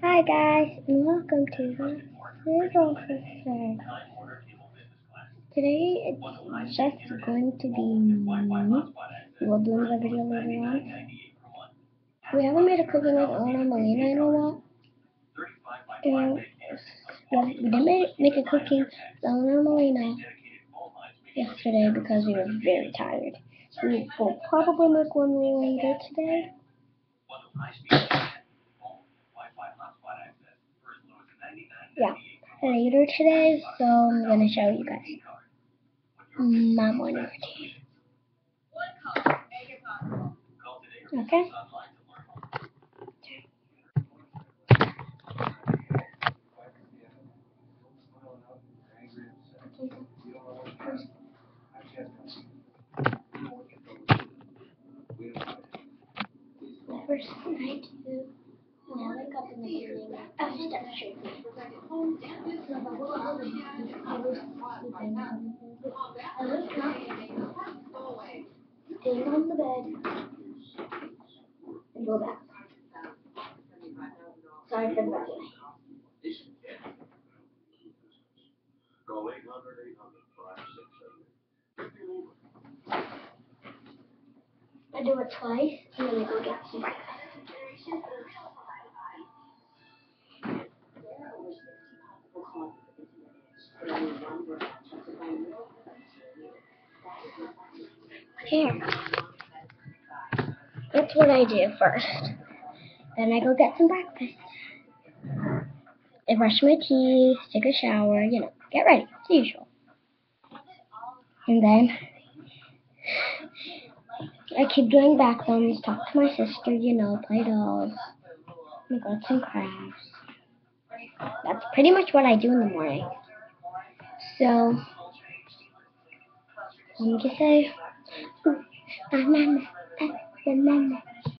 Hi guys, and welcome to the Sizzle Sisters. Today it's just going to be me. We'll do another video later on. We haven't made a cooking Molina in a while. And yeah, we didn't make, make a cooking Molina yesterday because we were very tired. We will probably make one later today. Yeah, later today, so I'm gonna show you guys my morning routine. Okay. First thing I do when I wake up in the morning, I start shaking. I wake up, stand on the bed, and go back. Sorry for the six seven. I do it twice, and then I go get some Here. That's what I do first. Then I go get some breakfast. I brush my teeth, take a shower, you know, get ready, as usual. And then I keep doing back thumbs, talk to my sister, you know, play dolls, make arts and crafts. That's pretty much what I do in the morning. So, let me just say, banana, banana,